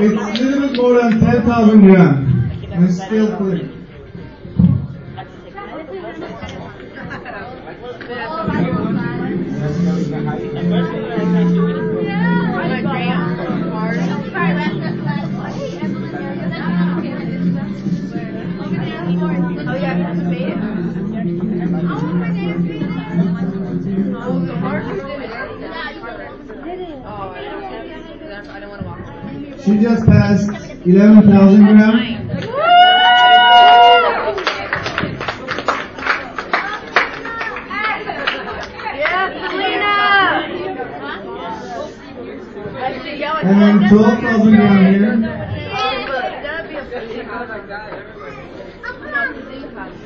It's a little bit more than 10,000 gram. And still clean. Oh yeah. Oh, I don't want to walk. She just passed 11,000 grams. And then 12,000 gram here.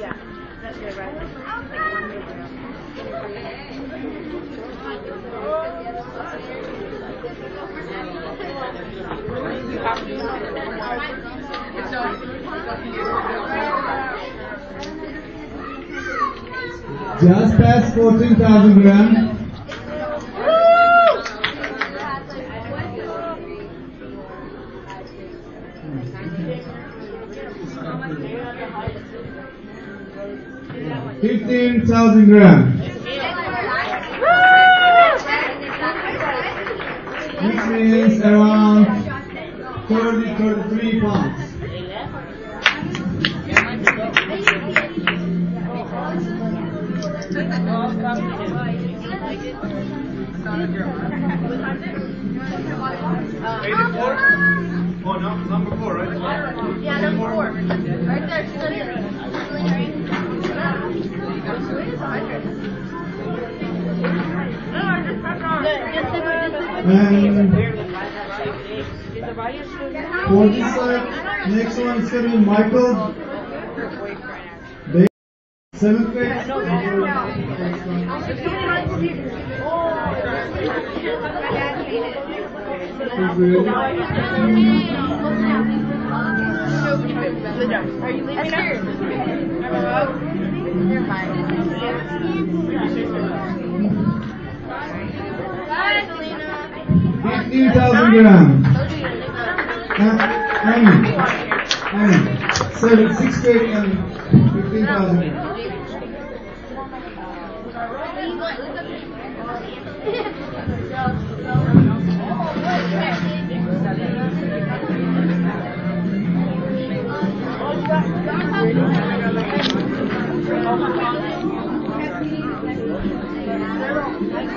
Yeah? Just past 14,000 gram. Fifteen thousand grams. which means around 30, 33 pounds. Oh, no, number four, right? Yeah, number four. Right there, she's under. And for this side, next one is going to be Michael. Seventh grade. Fifth grade. Are you leaving? Thousand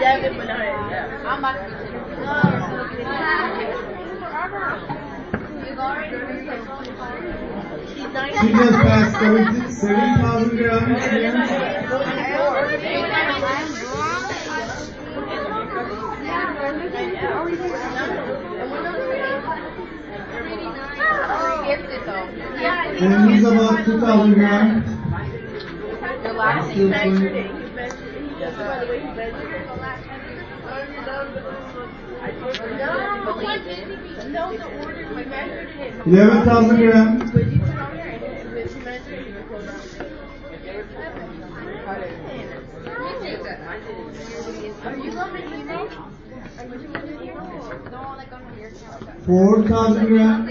there. Okay. I'm not I'm not. She's not She just passed 70 70,000 grams here. And he's about 2,000 grams. The last Still Eleven thousand grams. Four thousand grams.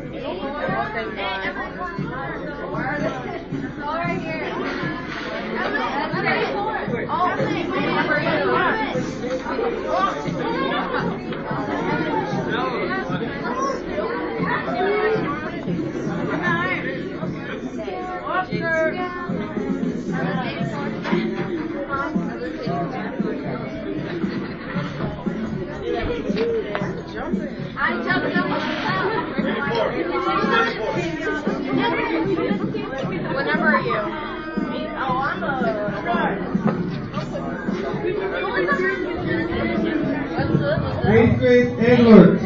ええ。Whenever are you? Oh, I'm a. Eighth grade Edward.